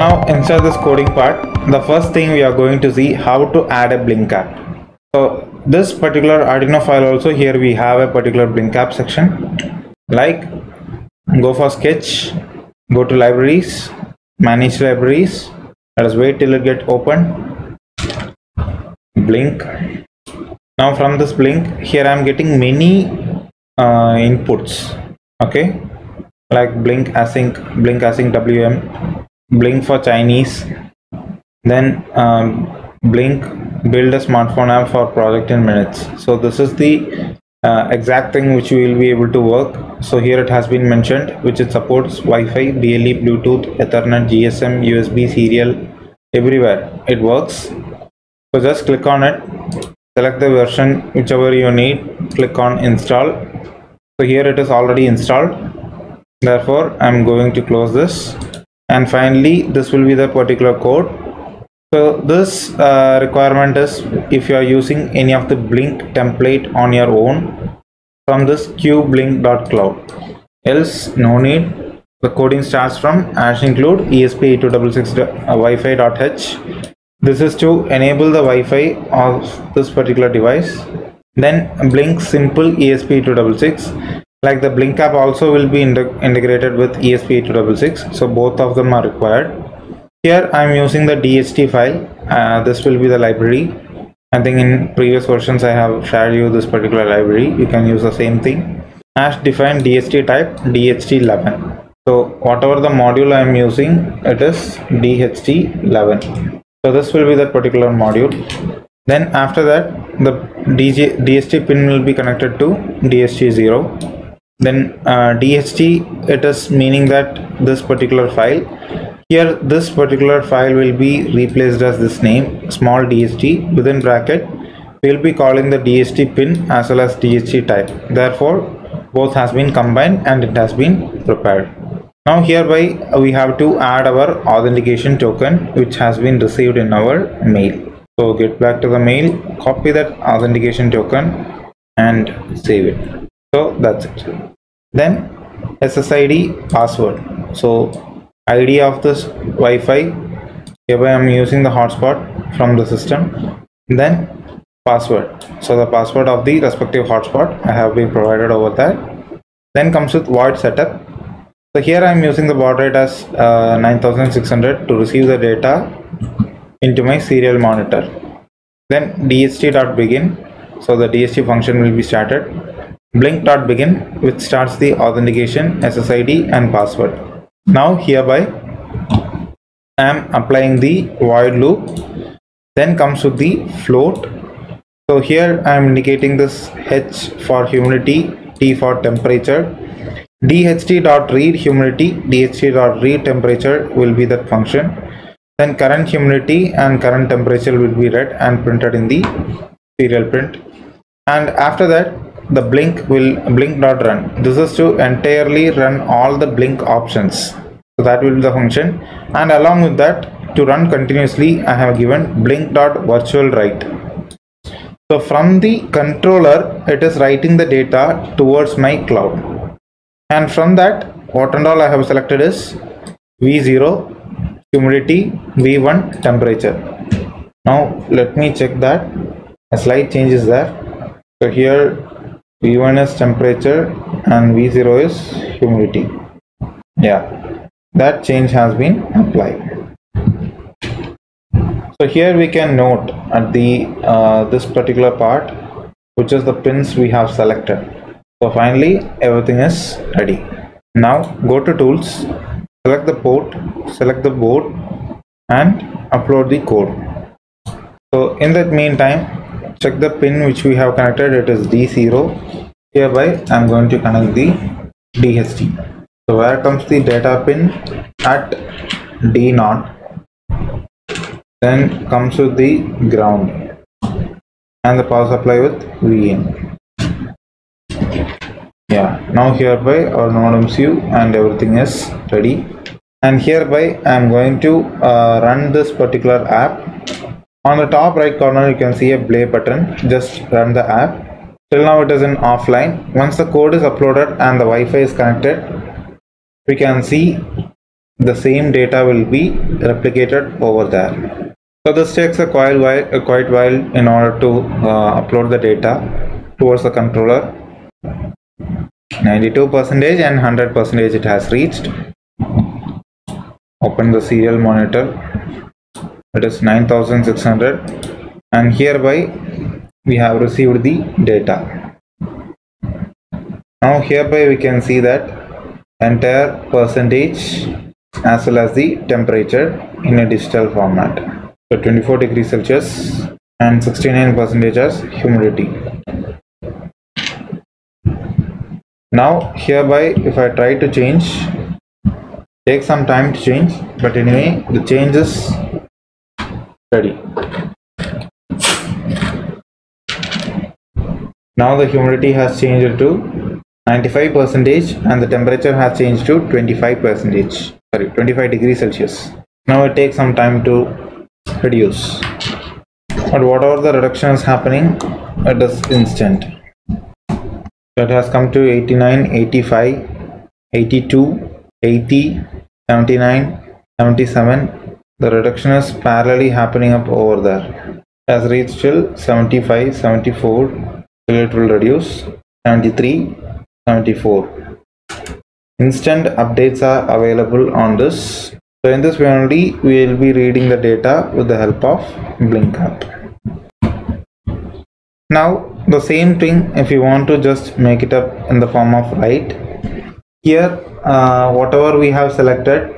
Now inside this coding part, the first thing we are going to see how to add a Blynk app. So this particular Arduino file also here we have a particular Blynk app section. Like go for sketch, go to libraries, manage libraries. Let us wait till it get open. Blynk. Now from this Blynk here I am getting many uh, inputs. Okay, like Blynk async, Blynk async WM, Blynk for Chinese, then um, Blynk build a smartphone app for project in minutes. So this is the uh, exact thing which we will be able to work. So here it has been mentioned which it supports wi-fi ble bluetooth ethernet gsm usb serial everywhere it works. So just click on it. Select the version whichever you need. Click on install. So here it is already installed. Therefore i'm going to close this and finally this will be the particular code. So this uh, requirement is if you are using any of the Blynk template on your own from this blynk.cloud else no need. The coding starts from hash include esp8266 uh, this is to enable the wi-fi of this particular device. Then Blynk simple esp8266 like the Blynk app also will be integrated with esp8266 so both of them are required. Here i'm using the dht file. Uh, this will be the library. I think in previous versions i have shared you this particular library. You can use the same thing. Hash define dht type dht11 so whatever the module i am using it is dht11 so this will be that particular module. Then after that the DJ, dht pin will be connected to dht0 then uh, dht it is meaning that this particular file here this particular file will be replaced as this name small dht within bracket we'll be calling the dht pin as well as dht type. Therefore both has been combined and it has been prepared. Now hereby we have to add our authentication token which has been received in our mail. So get back to the mail copy that authentication token and save it so that's it. Then ssid password. So id of this wi-fi here i am using the hotspot from the system. Then password. So the password of the respective hotspot i have been provided over there. Then comes with void setup. So here i am using the baud rate as uh, 9600 to receive the data into my serial monitor. Then dht.begin so the dht function will be started Blynk.begin which starts the authentication ssid and password. Now hereby I am applying the void loop then comes with the float. So here I am indicating this H for humidity T for temperature. Dht.read humidity dht.read temperature will be that function. Then current humidity and current temperature will be read and printed in the serial print. And after that the Blynk will Blynk dot run. This is to entirely run all the Blynk options. So that will be the function. And along with that to run continuously i have given Blynk dot virtual write. So from the controller it is writing the data towards my cloud. And from that what and all i have selected is v0 humidity v1 temperature. Now let me check that. A slight change is there. So here v1 is temperature and v0 is humidity. Yeah that change has been applied. So here we can note at the uh, this particular part which is the pins we have selected. So finally everything is ready. Now go to tools select the port select the board and upload the code. So in that meantime check the pin which we have connected. It is D0 hereby I'm going to connect the DHT so where comes the data pin? At D0 then comes with the ground and the power supply with VIN yeah. Now hereby our node MCU and everything is ready. And hereby I am going to uh, run this particular app on the top right corner you can see a play button just run the app till now it is in offline once the code is uploaded and the wi-fi is connected we can see the same data will be replicated over there. So this takes a quite while, a quite while in order to uh, upload the data towards the controller. 92 percentage and 100 percentage it has reached. Open the serial monitor. It is 9600 and hereby we have received the data. Now hereby we can see that entire percentage as well as the temperature in a digital format. So 24 degrees Celsius and 69 percentage as humidity. Now hereby if I try to change, take some time to change but anyway the change is ready. Now the humidity has changed to 95 percentage and the temperature has changed to 25 percentage. Sorry 25 degrees celsius. Now it takes some time to reduce. But whatever the reduction is happening? It is instant. It has come to 89 85 82 80 79 77 the reduction is parallelly happening up over there. Has reached till 75 74 till it will reduce. 73 74 instant updates are available on this. So in this way only we will be reading the data with the help of Blynk app. Now the same thing if you want to just make it up in the form of light here uh, whatever we have selected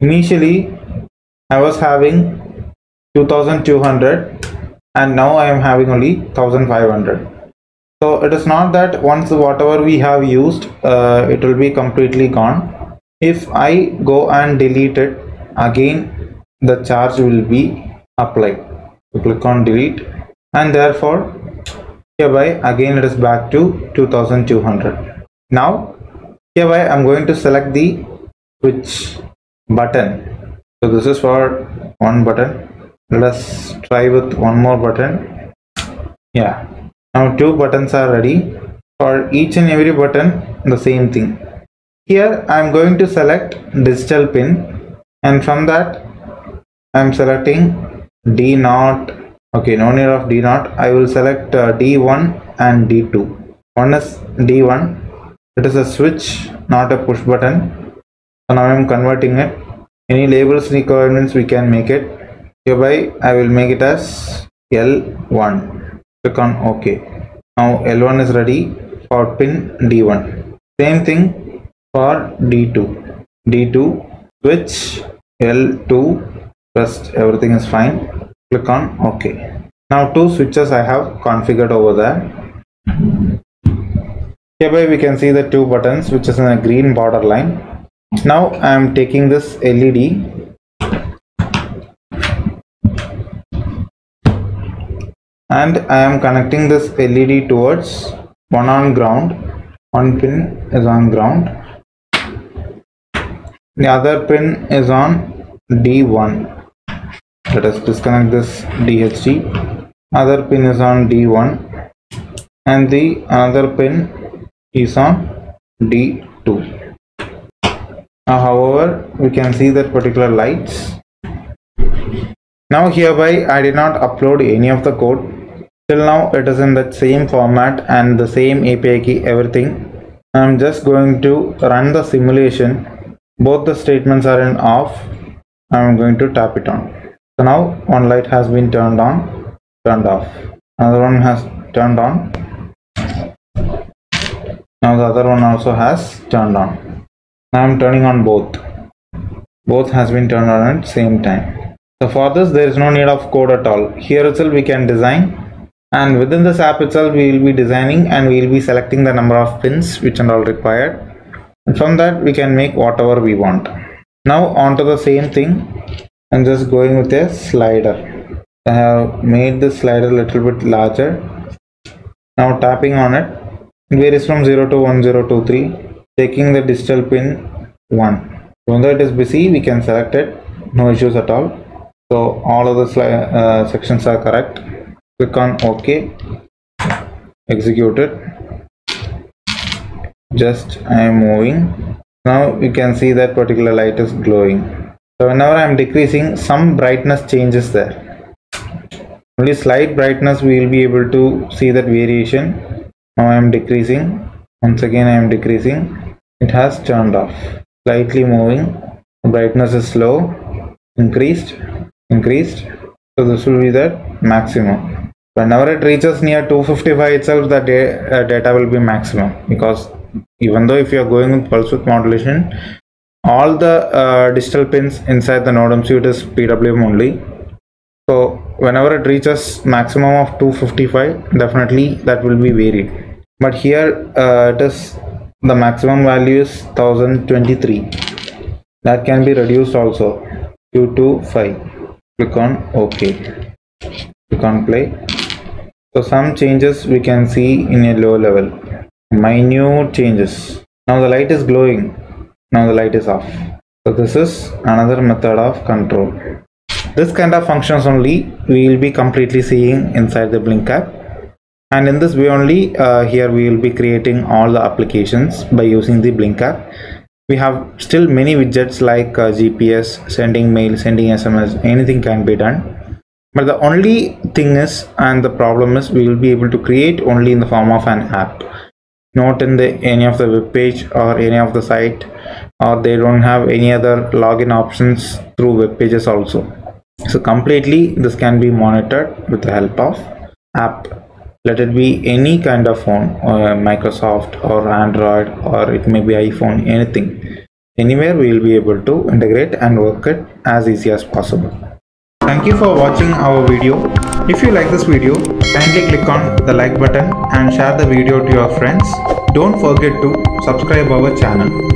initially i was having 2200 and now i am having only 1500 so it is not that once whatever we have used uh, it will be completely gone. If i go and delete it again the charge will be applied. So click on delete and therefore hereby again it is back to 2200 now hereby i'm going to select the switch button so this is for one button. Let us try with one more button. Yeah. Now two buttons are ready. For each and every button the same thing. Here i am going to select digital pin. And from that i am selecting d naught. Okay no need of d naught. I will select uh, d1 and d2 one is d1 it is a switch not a push button. So now i am converting it any labels requirements we can make it. Hereby i will make it as l1 click on ok. Now l1 is ready for pin d1 same thing for d2 d2 switch l2 rest everything is fine. Click on ok. Now two switches i have configured over there. Hereby we can see the two buttons which is in a green border line now i am taking this led and I am connecting this LED towards one on ground. One pin is on ground. The other pin is on D1 let us disconnect this DHT other pin is on D1 and the other pin is on D2 now however we can see that particular lights. Now hereby I did not upload any of the code. Till now it is in that same format and the same API key everything. I'm just going to run the simulation. Both the statements are in off. I'm going to tap it on. So now one light has been turned on turned off. Another one has turned on. Now the other one also has turned on now I'm turning on both. Both has been turned on at same time. So for this there is no need of code at all. Here itself we can design. And within this app itself we will be designing and we will be selecting the number of pins which are all required. And from that we can make whatever we want. Now onto the same thing. I'm just going with a slider. I have made the slider a little bit larger. Now tapping on it. It varies from 0 to 1023 taking the digital pin 1 when it is busy we can select it. No issues at all. So all of the uh, sections are correct. Click on ok. Execute it just i am moving. Now you can see that particular light is glowing. So whenever i'm decreasing some brightness changes there. Only slight brightness we will be able to see that variation. Now i am decreasing. Once again i am decreasing it has turned off. Slightly moving. Brightness is slow increased. Increased. So this will be the maximum. Whenever it reaches near 255 itself the da uh, data will be maximum. Because even though if you are going with pulse width modulation all the uh, digital pins inside the node MCU is pwm only. So whenever it reaches maximum of 255 definitely that will be varied. But here uh, it is the maximum value is 1023 that can be reduced also to two five. click on ok. Click on play. So some changes we can see in a low level. Minute changes. Now the light is glowing. Now the light is off. So this is another method of control. This kind of functions only we will be completely seeing inside the Blynk app and in this way only uh, here we will be creating all the applications by using the Blynk app. We have still many widgets like uh, gps sending mail sending sms anything can be done. But the only thing is and the problem is we will be able to create only in the form of an app. Not in the any of the web page or any of the site or they don't have any other login options through web pages also. So completely this can be monitored with the help of app let it be any kind of phone or microsoft or android or it may be iphone anything. Anywhere we will be able to integrate and work it as easy as possible. Thank you for watching our video. If you like this video kindly click on the like button and share the video to your friends. Don't forget to subscribe our channel